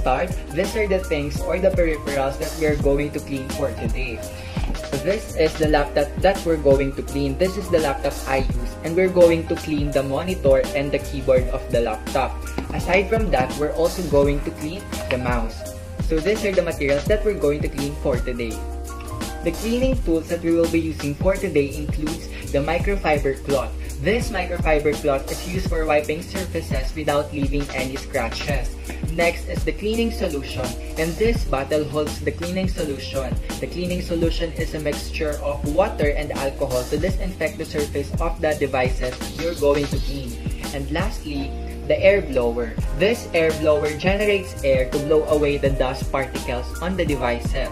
these are the things or the peripherals that we are going to clean for today. So this is the laptop that we're going to clean. This is the laptop I use and we're going to clean the monitor and the keyboard of the laptop. Aside from that, we're also going to clean the mouse. So these are the materials that we're going to clean for today. The cleaning tools that we will be using for today includes the microfiber cloth. This microfiber cloth is used for wiping surfaces without leaving any scratches. Next is the cleaning solution and this bottle holds the cleaning solution. The cleaning solution is a mixture of water and alcohol to disinfect the surface of the devices you're going to clean. And lastly, the air blower. This air blower generates air to blow away the dust particles on the devices.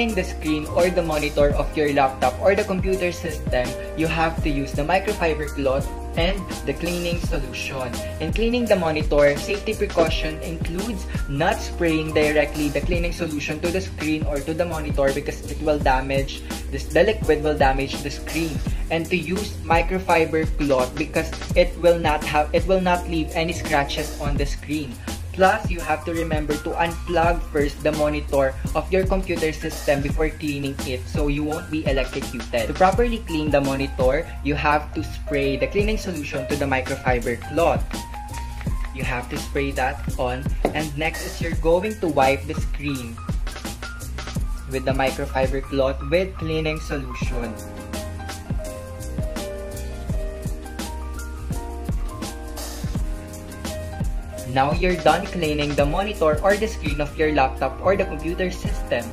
Cleaning the screen or the monitor of your laptop or the computer system, you have to use the microfiber cloth and the cleaning solution. In cleaning the monitor, safety precaution includes not spraying directly the cleaning solution to the screen or to the monitor because it will damage this the liquid will damage the screen and to use microfiber cloth because it will not have it will not leave any scratches on the screen. Plus, you have to remember to unplug first the monitor of your computer system before cleaning it so you won't be electrocuted. To properly clean the monitor, you have to spray the cleaning solution to the microfiber cloth. You have to spray that on and next is you're going to wipe the screen with the microfiber cloth with cleaning solution. Now you're done cleaning the monitor or the screen of your laptop or the computer system.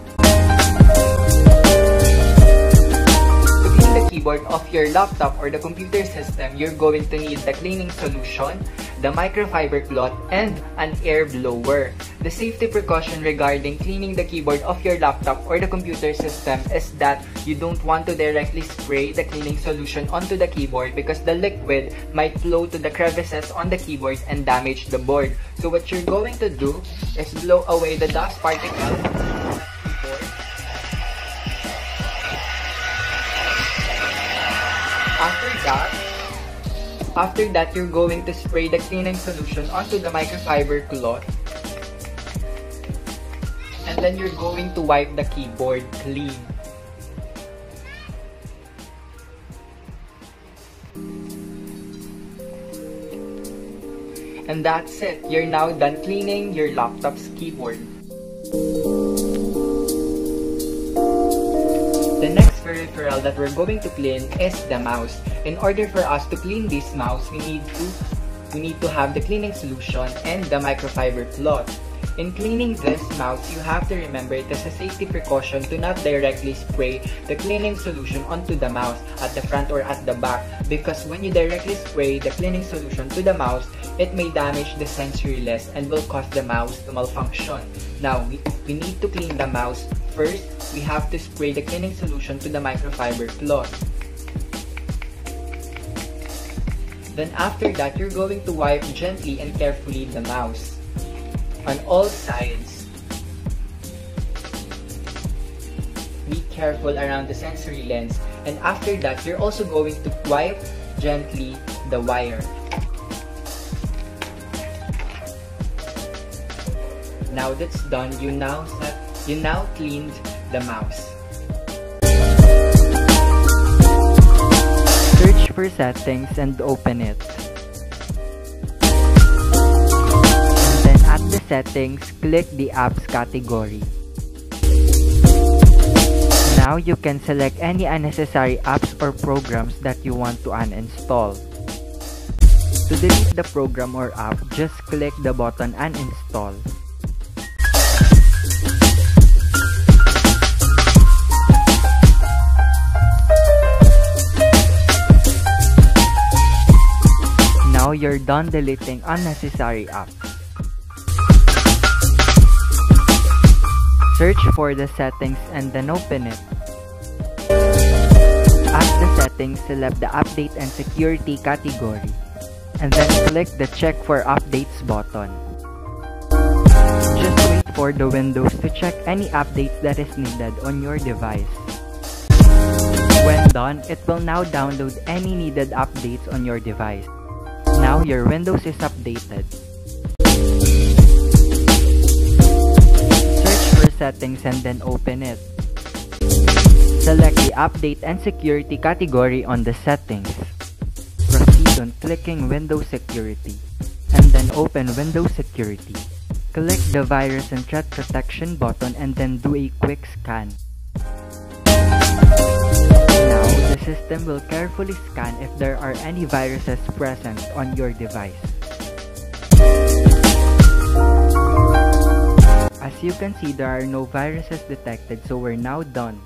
To clean the keyboard of your laptop or the computer system, you're going to need the cleaning solution, the microfiber cloth, and an air blower. The safety precaution regarding cleaning the keyboard of your laptop or the computer system is that you don't want to directly spray the cleaning solution onto the keyboard because the liquid might flow to the crevices on the keyboard and damage the board. So what you're going to do is blow away the dust particles after that, you're going to spray the cleaning solution onto the microfiber cloth. And then you're going to wipe the keyboard clean. And that's it. You're now done cleaning your laptop's keyboard. Peripheral that we're going to clean is the mouse. In order for us to clean this mouse, we need to we need to have the cleaning solution and the microfiber cloth. In cleaning this mouse, you have to remember it as a safety precaution to not directly spray the cleaning solution onto the mouse at the front or at the back because when you directly spray the cleaning solution to the mouse, it may damage the sensory lens and will cause the mouse to malfunction. Now, we, we need to clean the mouse. First, we have to spray the cleaning solution to the microfiber cloth. Then after that, you're going to wipe gently and carefully the mouse on all sides. Be careful around the sensory lens and after that you're also going to wipe gently the wire. Now that's done, you now set, you now cleaned the mouse. Search for settings and open it. And then at the settings, click the apps category. Now you can select any unnecessary apps or programs that you want to uninstall. To delete the program or app, just click the button uninstall. You're done deleting unnecessary apps. Search for the settings and then open it. At the settings, select the update and security category. And then click the check for updates button. Just wait for the windows to check any updates that is needed on your device. When done, it will now download any needed updates on your device. Now your Windows is updated. Search for settings and then open it. Select the update and security category on the settings. Proceed on clicking Windows Security and then open Windows Security. Click the Virus and Threat Protection button and then do a quick scan. System will carefully scan if there are any viruses present on your device. As you can see, there are no viruses detected so we're now done.